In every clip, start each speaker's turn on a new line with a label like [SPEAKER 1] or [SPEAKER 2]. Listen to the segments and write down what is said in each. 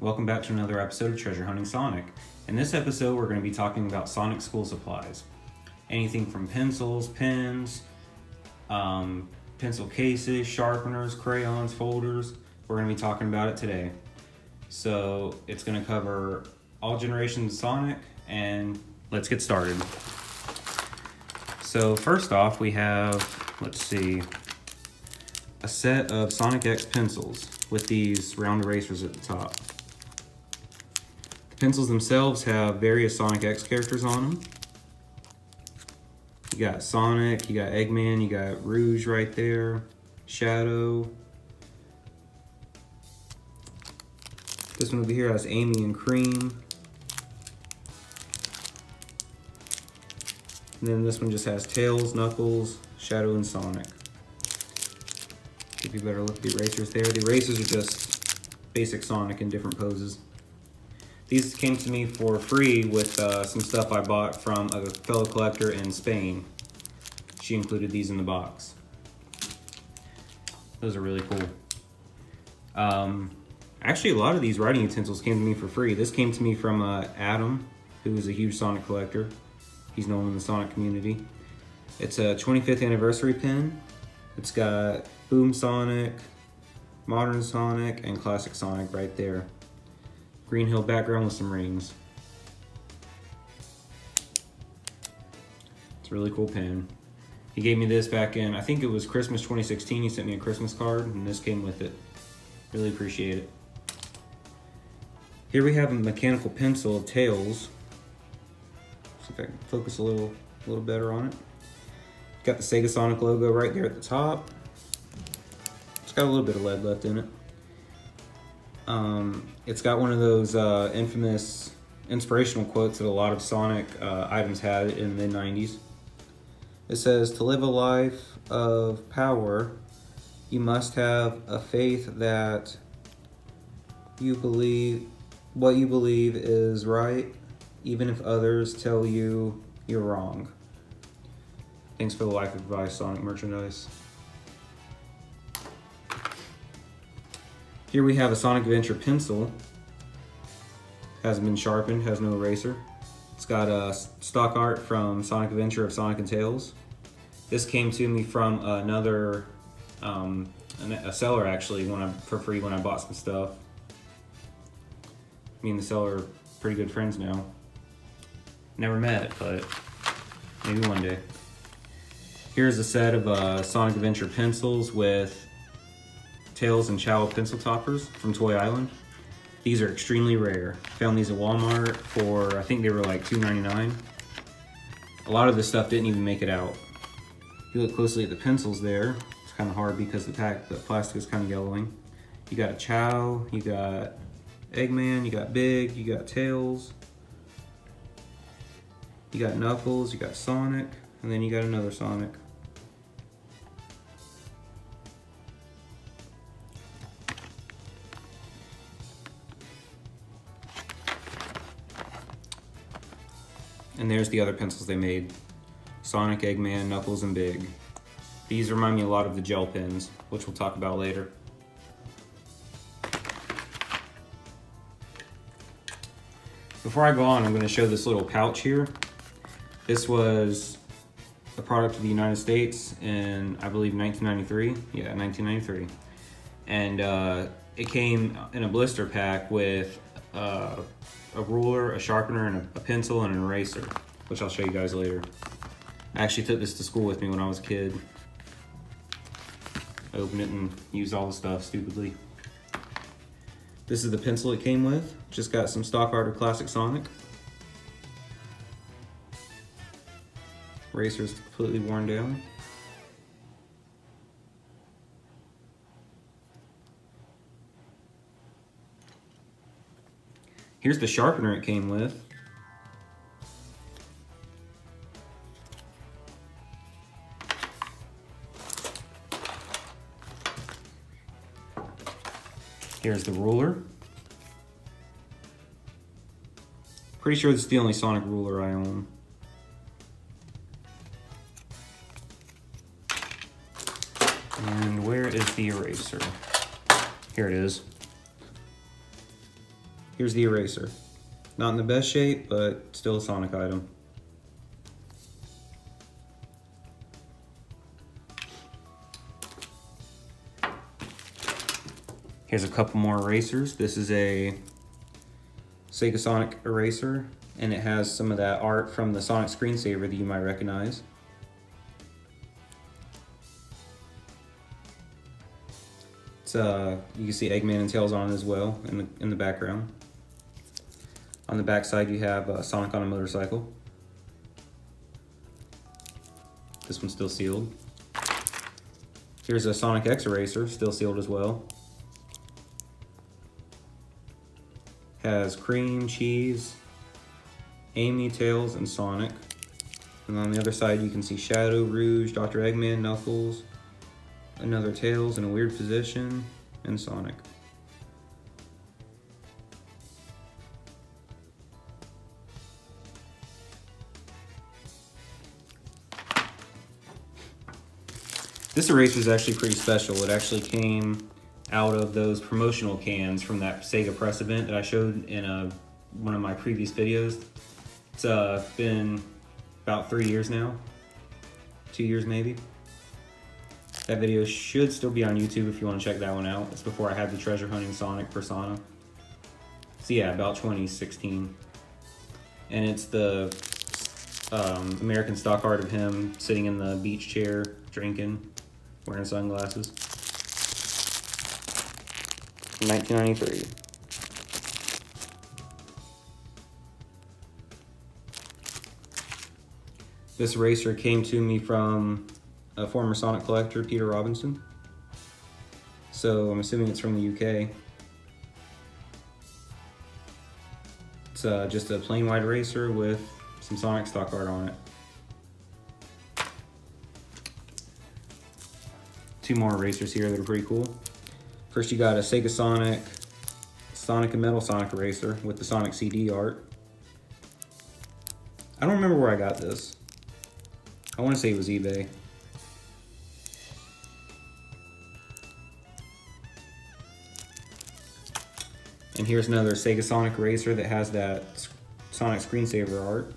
[SPEAKER 1] welcome back to another episode of Treasure Hunting Sonic. In this episode, we're going to be talking about Sonic school supplies. Anything from pencils, pens, um, pencil cases, sharpeners, crayons, folders. We're going to be talking about it today. So it's going to cover all generations of Sonic, and let's get started. So first off, we have, let's see, a set of Sonic X pencils with these round erasers at the top. Pencils themselves have various Sonic X characters on them. You got Sonic, you got Eggman, you got Rouge right there, Shadow. This one over here has Amy and Cream. And then this one just has Tails, Knuckles, Shadow, and Sonic. Give you better look at the erasers there. The erasers are just basic Sonic in different poses. These came to me for free with uh, some stuff I bought from a fellow collector in Spain. She included these in the box. Those are really cool. Um, actually, a lot of these writing utensils came to me for free. This came to me from uh, Adam, who is a huge Sonic collector. He's known in the Sonic community. It's a 25th anniversary pin. It's got Boom Sonic, Modern Sonic, and Classic Sonic right there. Green Hill background with some rings. It's a really cool pen. He gave me this back in, I think it was Christmas 2016. He sent me a Christmas card, and this came with it. Really appreciate it. Here we have a mechanical pencil of Tails. See if I can focus a little, a little better on it. Got the Sega Sonic logo right there at the top. It's got a little bit of lead left in it. Um, it's got one of those uh, infamous inspirational quotes that a lot of Sonic uh, items had in the mid 90s. It says, To live a life of power, you must have a faith that you believe what you believe is right, even if others tell you you're wrong. Thanks for the life advice, Sonic merchandise. Here we have a Sonic Adventure pencil. Hasn't been sharpened, has no eraser. It's got a stock art from Sonic Adventure of Sonic and Tails. This came to me from another, um, a seller actually, when I, for free when I bought some stuff. Me and the seller are pretty good friends now. Never met, but maybe one day. Here's a set of uh, Sonic Adventure pencils with Tails and Chao pencil toppers from Toy Island. These are extremely rare. Found these at Walmart for, I think they were like $2.99. A lot of this stuff didn't even make it out. If you look closely at the pencils there, it's kind of hard because the, pack, the plastic is kind of yellowing. You got Chao, you got Eggman, you got Big, you got Tails, you got Knuckles, you got Sonic, and then you got another Sonic. And there's the other pencils they made. Sonic, Eggman, Knuckles, and Big. These remind me a lot of the gel pens, which we'll talk about later. Before I go on, I'm gonna show this little pouch here. This was a product of the United States in, I believe, 1993. Yeah, 1993. And uh, it came in a blister pack with uh, a ruler, a sharpener, and a, a, pencil and an eraser, which I'll show you guys later. I actually took this to school with me when I was a kid. I opened it and used all the stuff stupidly. This is the pencil it came with. Just got some stock art of Classic Sonic. Eraser is completely worn down. Here's the sharpener it came with. Here's the ruler. Pretty sure this is the only Sonic ruler I own. And where is the eraser? Here it is. Here's the eraser. Not in the best shape, but still a Sonic item. Here's a couple more erasers. This is a Sega Sonic eraser, and it has some of that art from the Sonic screensaver that you might recognize. It's, uh, you can see Eggman and Tails on as well in the, in the background. On the back side, you have uh, Sonic on a motorcycle. This one's still sealed. Here's a Sonic X eraser, still sealed as well. Has Cream, Cheese, Amy, Tails, and Sonic. And on the other side, you can see Shadow, Rouge, Dr. Eggman, Knuckles, another Tails in a weird position, and Sonic. This eraser is actually pretty special. It actually came out of those promotional cans from that Sega Press event that I showed in a, one of my previous videos. It's uh, been about three years now, two years maybe. That video should still be on YouTube if you want to check that one out. It's before I had the treasure hunting Sonic persona. So yeah, about 2016. And it's the um, American stock art of him sitting in the beach chair, drinking, wearing sunglasses. 1993. This racer came to me from a former Sonic collector, Peter Robinson. So I'm assuming it's from the UK. It's uh, just a plain white eraser with some Sonic stock art on it. Two more erasers here that are pretty cool. First you got a Sega Sonic, Sonic and Metal Sonic eraser with the Sonic CD art. I don't remember where I got this. I want to say it was eBay. And here's another Sega Sonic Racer that has that Sonic screensaver art.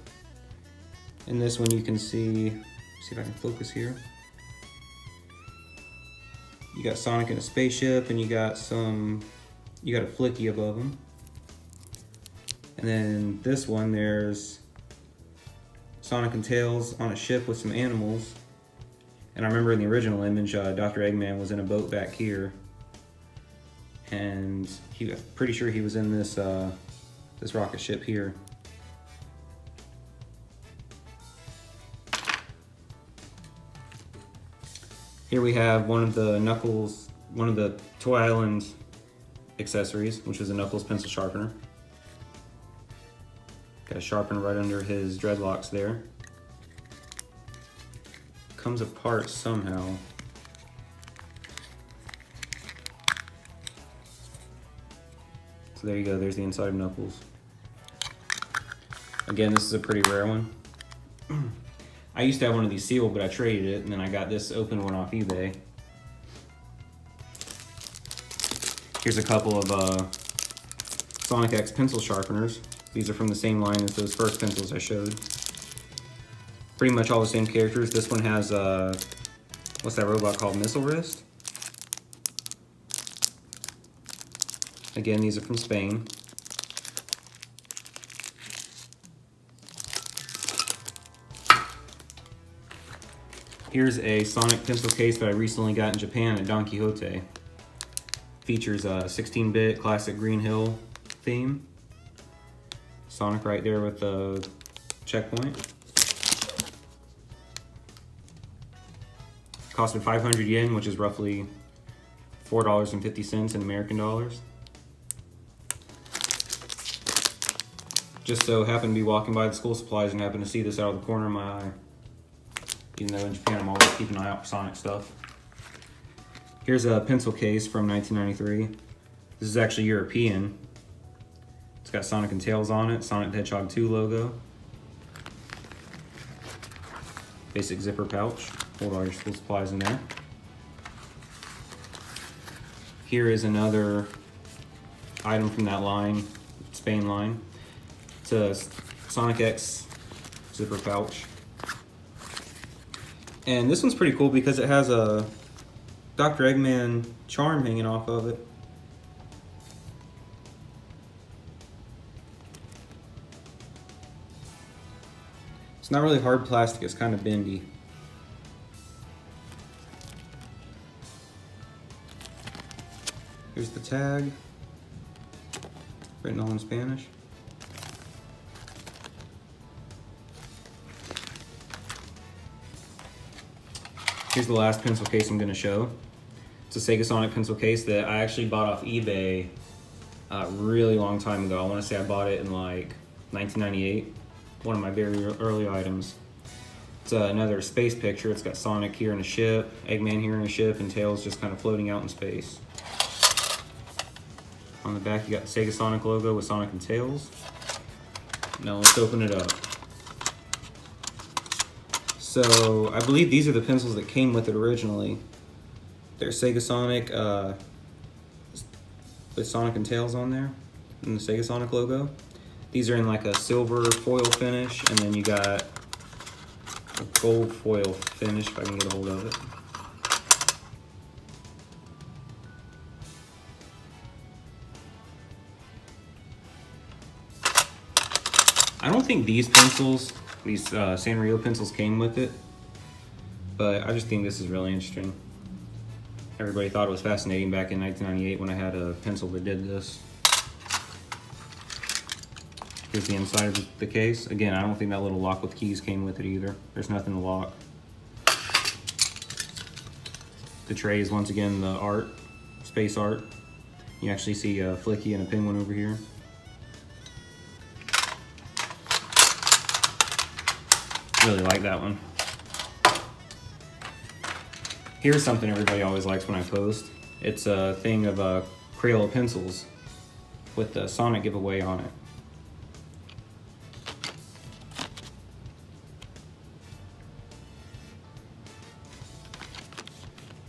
[SPEAKER 1] In this one you can see, see if I can focus here. You got Sonic in a spaceship and you got some, you got a Flicky above him. And then this one, there's Sonic and Tails on a ship with some animals. And I remember in the original image, uh, Dr. Eggman was in a boat back here and he pretty sure he was in this uh, this rocket ship here. Here we have one of the Knuckles, one of the Toy Island accessories, which is a Knuckles pencil sharpener. Got a sharpener right under his dreadlocks there. Comes apart somehow. So there you go, there's the inside of Knuckles. Again, this is a pretty rare one. I used to have one of these sealed, but I traded it, and then I got this open one off eBay. Here's a couple of uh, Sonic X pencil sharpeners. These are from the same line as those first pencils I showed. Pretty much all the same characters. This one has, uh, what's that robot called, Missile Wrist? Again, these are from Spain. Here's a Sonic pencil case that I recently got in Japan at Don Quijote. Features a 16-bit classic Green Hill theme. Sonic right there with the checkpoint. Costed 500 yen, which is roughly $4.50 in American dollars. just so happened to be walking by the school supplies and happened to see this out of the corner of my eye. Even though in Japan I'm always keeping an eye out for Sonic stuff. Here's a pencil case from 1993. This is actually European. It's got Sonic and Tails on it, Sonic the Hedgehog 2 logo. Basic zipper pouch. Hold all your school supplies in there. Here is another item from that line Spain line. It's a Sonic X zipper pouch. And this one's pretty cool because it has a Dr. Eggman charm hanging off of it. It's not really hard plastic, it's kind of bendy. Here's the tag, written all in Spanish. Here's the last pencil case I'm gonna show. It's a Sega Sonic pencil case that I actually bought off eBay a really long time ago. I wanna say I bought it in like 1998. One of my very early items. It's uh, another space picture. It's got Sonic here in a ship, Eggman here in a ship, and Tails just kind of floating out in space. On the back, you got the Sega Sonic logo with Sonic and Tails. Now let's open it up. So I believe these are the pencils that came with it originally. They're Sega Sonic uh, with Sonic and Tails on there and the Sega Sonic logo. These are in like a silver foil finish and then you got a gold foil finish if I can get a hold of it. I don't think these pencils these uh, Sanrio pencils came with it, but I just think this is really interesting. Everybody thought it was fascinating back in 1998 when I had a pencil that did this. Here's the inside of the case. Again, I don't think that little lock with keys came with it either. There's nothing to lock. The tray is once again the art, space art. You actually see a Flicky and a penguin over here. Really like that one. Here's something everybody always likes when I post. It's a thing of uh, Crayola pencils with the Sonic giveaway on it.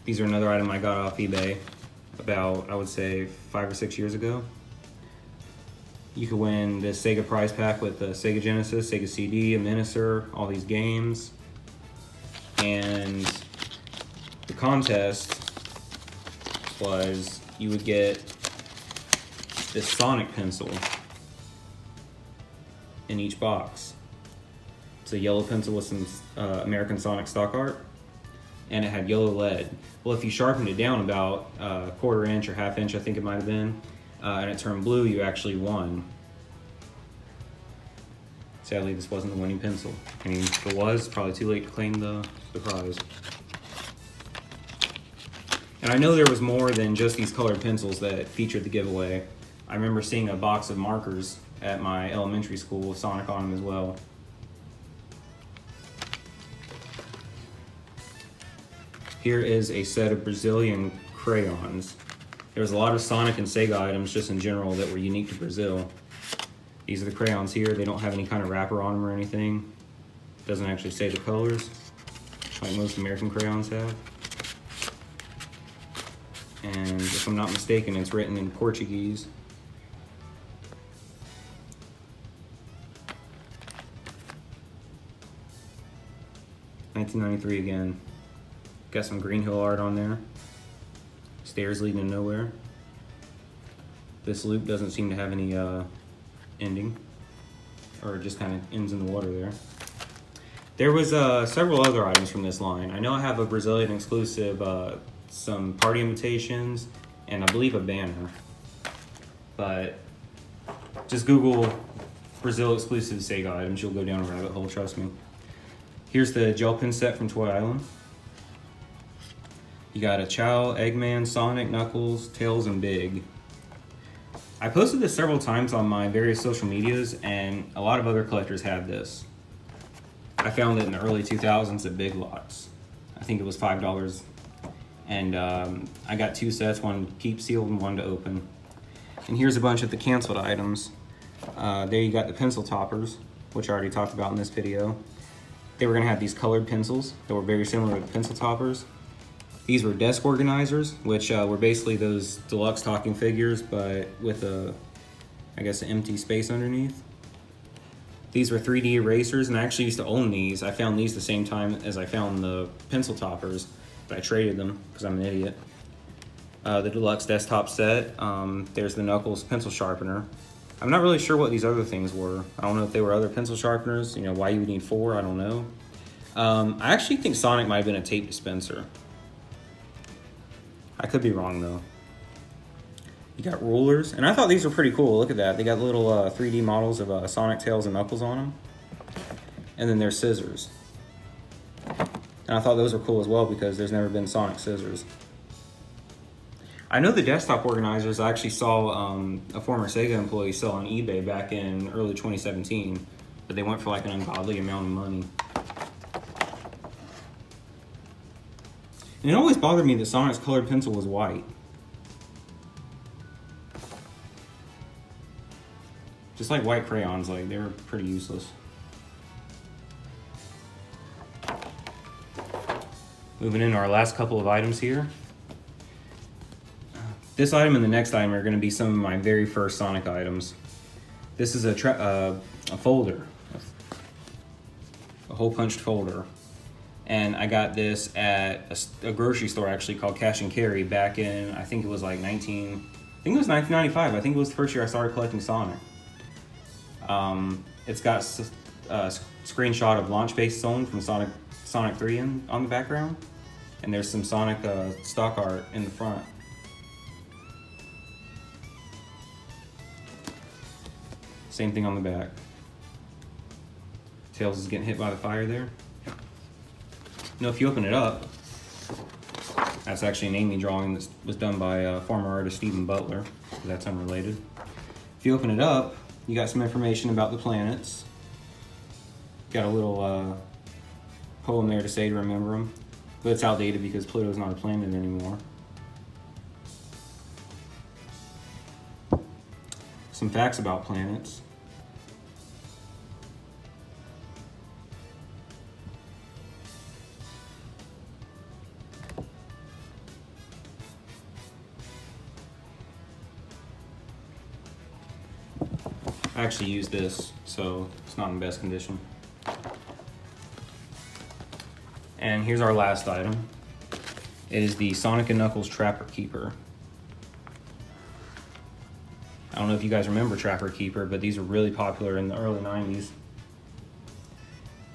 [SPEAKER 1] These are another item I got off eBay about, I would say, five or six years ago. You could win the Sega prize pack with the Sega Genesis, Sega CD, a Menacer, all these games. And the contest was you would get this Sonic pencil in each box. It's a yellow pencil with some uh, American Sonic stock art, and it had yellow lead. Well, if you sharpened it down about a quarter inch or half inch, I think it might have been, uh, and it turned blue, you actually won. Sadly, this wasn't the winning pencil. I mean, if it was, probably too late to claim the, the prize. And I know there was more than just these colored pencils that featured the giveaway. I remember seeing a box of markers at my elementary school with Sonic on them as well. Here is a set of Brazilian crayons. There's a lot of Sonic and Sega items just in general that were unique to Brazil. These are the crayons here. They don't have any kind of wrapper on them or anything. Doesn't actually say the colors, like most American crayons have. And if I'm not mistaken, it's written in Portuguese. Nineteen ninety three again. Got some Green Hill art on there. Stairs leading to nowhere. This loop doesn't seem to have any uh, ending, or just kind of ends in the water there. There was uh, several other items from this line. I know I have a Brazilian exclusive, uh, some party invitations, and I believe a banner. But just Google Brazil exclusive Sega items, you'll go down a rabbit hole, trust me. Here's the gel pen set from Toy Island. You got a Chao, Eggman, Sonic, Knuckles, Tails, and Big. I posted this several times on my various social medias, and a lot of other collectors have this. I found it in the early 2000s at Big Lots. I think it was $5. And um, I got two sets, one keep sealed and one to open. And here's a bunch of the canceled items. Uh, there you got the pencil toppers, which I already talked about in this video. They were gonna have these colored pencils that were very similar to the pencil toppers. These were desk organizers, which uh, were basically those deluxe talking figures, but with a I guess, an empty space underneath. These were 3D erasers, and I actually used to own these. I found these the same time as I found the pencil toppers, but I traded them because I'm an idiot. Uh, the deluxe desktop set. Um, there's the Knuckles pencil sharpener. I'm not really sure what these other things were. I don't know if they were other pencil sharpeners. You know, why you would need four, I don't know. Um, I actually think Sonic might have been a tape dispenser. I could be wrong though. You got rulers, and I thought these were pretty cool. Look at that. They got little uh, 3D models of uh, Sonic, Tails, and Knuckles on them. And then there's scissors. And I thought those were cool as well because there's never been Sonic scissors. I know the desktop organizers I actually saw um, a former Sega employee sell on eBay back in early 2017, but they went for like an ungodly amount of money. And it always bothered me that Sonic's colored pencil was white. Just like white crayons, like they were pretty useless. Moving into our last couple of items here. This item and the next item are going to be some of my very first Sonic items. This is a, uh, a folder, a hole punched folder. And I got this at a, a, grocery store actually called Cash and Carry back in, I think it was like 19, I think it was 1995. I think it was the first year I started collecting Sonic. Um, it's got a uh, screenshot of Launch Base Zone from Sonic Sonic 3 in, on the background. And there's some Sonic uh, stock art in the front. Same thing on the back. Tails is getting hit by the fire there. You know, if you open it up, that's actually an Amy drawing that was done by uh, former artist Stephen Butler. That's unrelated. If you open it up, you got some information about the planets. Got a little uh, poem there to say to remember them. But it's outdated because Pluto's not a planet anymore. Some facts about planets. I actually used this, so it's not in best condition. And here's our last item. It is the Sonic & Knuckles Trapper Keeper. I don't know if you guys remember Trapper Keeper, but these were really popular in the early 90s.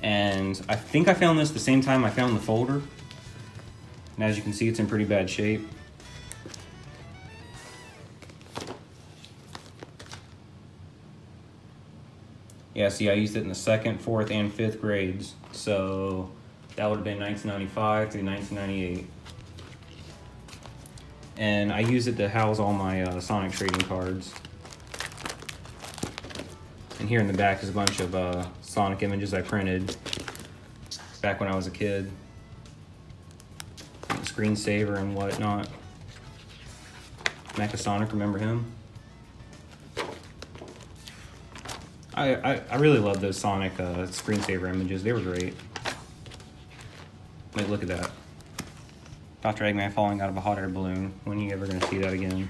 [SPEAKER 1] And I think I found this the same time I found the folder. And as you can see, it's in pretty bad shape. Yeah, see, I used it in the second, fourth, and fifth grades. So that would have been 1995 through 1998. And I use it to house all my uh, Sonic trading cards. And here in the back is a bunch of uh, Sonic images I printed back when I was a kid. Screensaver and whatnot. Mecha Sonic, remember him? I, I, I really love those Sonic uh, screensaver images. They were great. Wait, look at that. Dr. Eggman falling out of a hot air balloon. When are you ever going to see that again?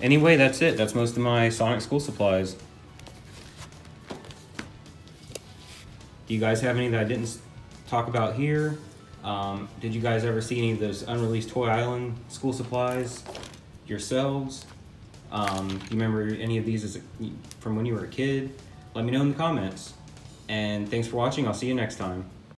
[SPEAKER 1] Anyway, that's it. That's most of my Sonic school supplies. Do you guys have any that I didn't talk about here? Um, did you guys ever see any of those unreleased Toy Island school supplies yourselves? Um, do you remember any of these a, from when you were a kid? Let me know in the comments. And thanks for watching. I'll see you next time.